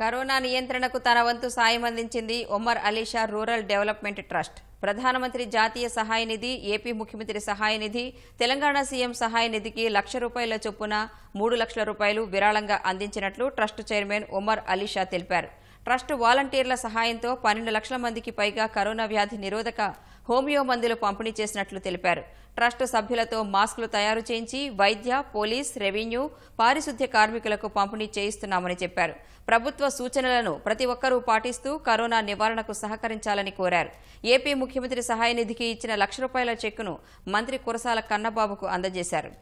Corona నియంత్రణకు తన వంతు సాయం అందించింది Omar Alisha rural development trust. ప్రధానమంత్రి జాతీయ సహాయ నిధి ఏపీ ముఖ్యమంత్రి సహాయ నిధి తెలంగాణ సీఎం సహాయ నిధికి లక్ష రూపాయల చొప్పున మూడు లక్షల రూపాయలు విరాళంగా అందించినట్లు ట్రస్ట్ చైర్మన్ ఒమర్ అలీషా తెలిపారు. ట్రస్ట్ వాలంటీర్ల సహాయంతో పన్నెండు లక్షల మందికి పైగా కరోనా వ్యాధి నిరోధక హోమియో మందులు పంపిణీ చేసినట్లు తెలిపారు. ట్రస్ట్ సభ్యులతో మాస్కులు తయారు చేయించి వైద్య పోలీస్ రెవెన్యూ పారిశుద్ధ్య కార్మికులకు పంపిణీ చేయిస్తున్నామని చెప్పారు. ప్రభుత్వ సూచనలను ప్రతి ఒక్కరూ పాటిస్తూ కరోనా నివారణకు సహకరించాలని కోరారు. ఏపీ ముఖ్యమంత్రి సహాయ నిధికి ఇచ్చిన లక్ష రూపాయల చెక్కును మంత్రి కురసాల కన్నబాబుకు అందజేశారు.